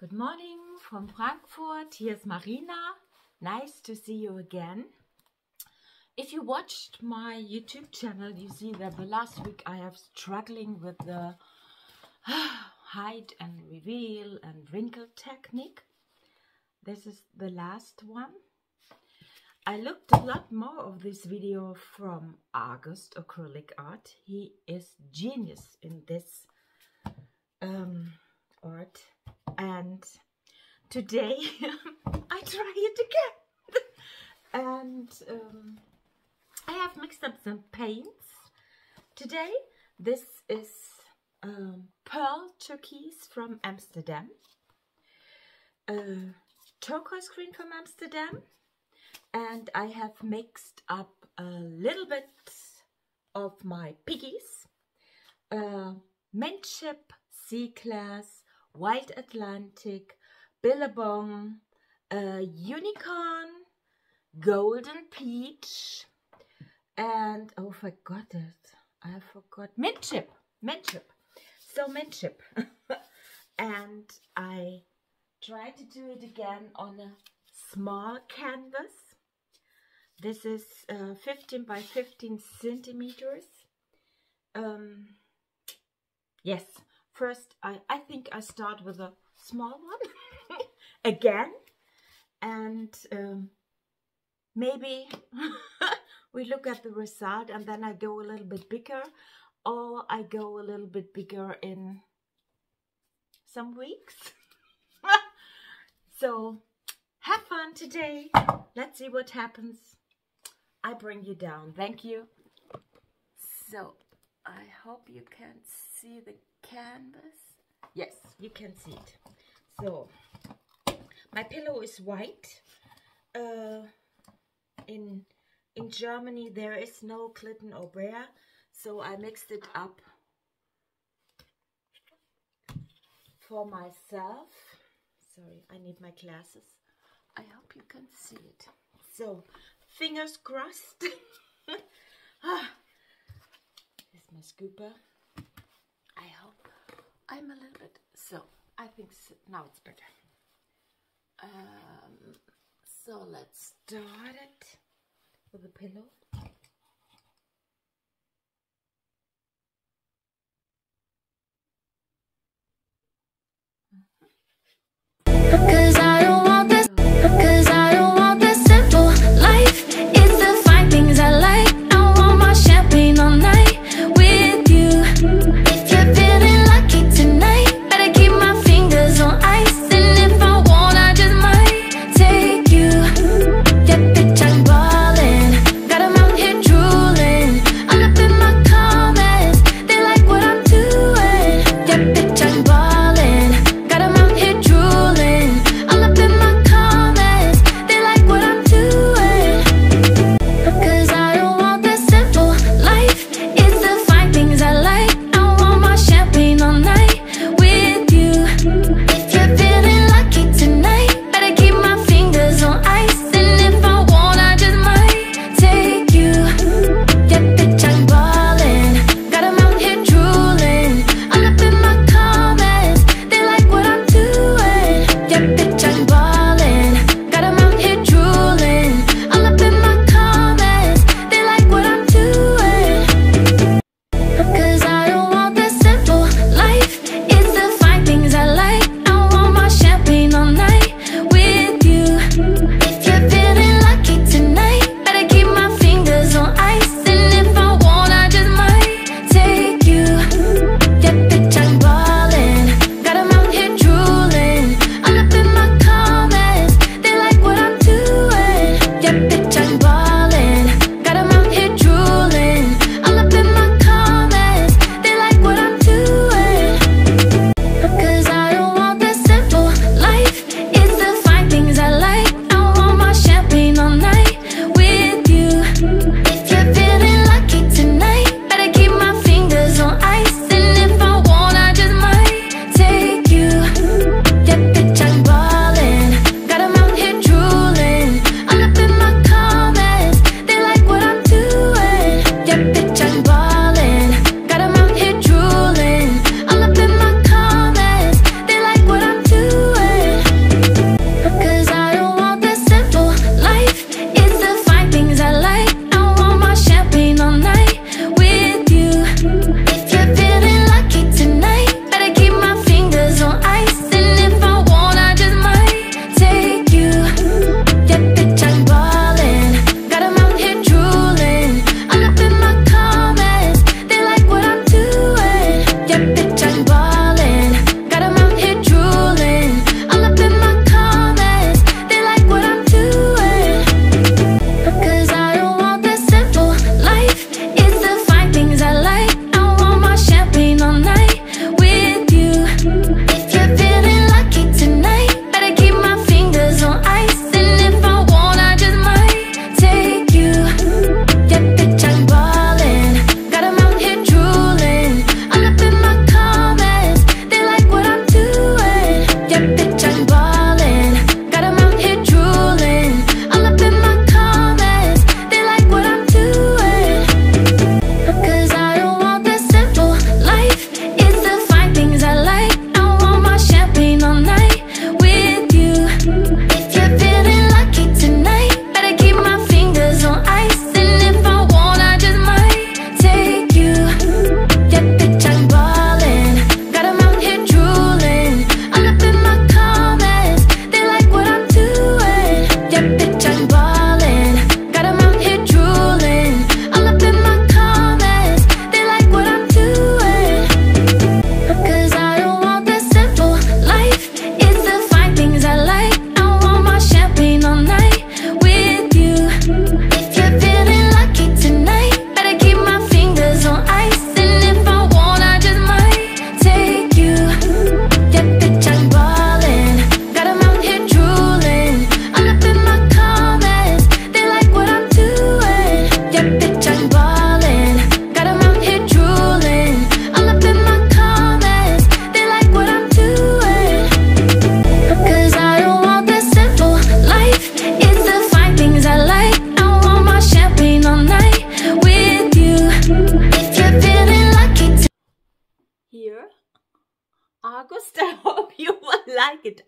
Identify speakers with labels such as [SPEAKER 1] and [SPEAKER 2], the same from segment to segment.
[SPEAKER 1] Good morning from Frankfurt. Here's Marina. Nice to see you again. If you watched my YouTube channel, you see that the last week I have struggling with the hide and reveal and wrinkle technique. This is the last one. I looked a lot more of this video from August Acrylic Art. He is genius in this um, today. I try it again. And um, I have mixed up some paints today. This is um, pearl turquoise from Amsterdam. Uh, turquoise green from Amsterdam. And I have mixed up a little bit of my piggies. Uh, Manship Sea Class Wild Atlantic, Billabong, uh, Unicorn, Golden Peach, and oh, forgot it. I forgot Midship, Midship. So Midship, and I tried to do it again on a small canvas. This is uh, 15 by 15 centimeters. Um, yes, First, I, I think I start with a small one again. And um, maybe we look at the result and then I go a little bit bigger or I go a little bit bigger in some weeks. so have fun today. Let's see what happens. I bring you down. Thank you. So I hope you can see the canvas. Yes, you can see it. So, my pillow is white. Uh, in in Germany there is no Clinton or Behr, so I mixed it up for myself. Sorry, I need my glasses. I hope you can see it. So, fingers crossed. ah, here's my scooper. I hope I'm a little bit so I think so, now it's better um, so let's start it with a pillow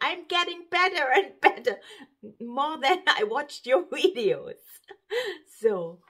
[SPEAKER 1] I'm getting better and better more than I watched your videos. So